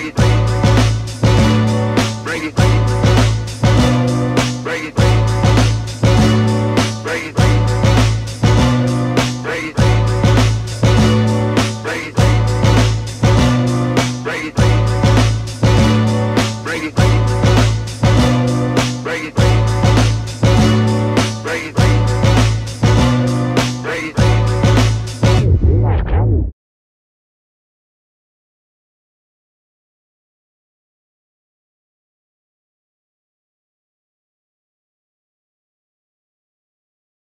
crazy.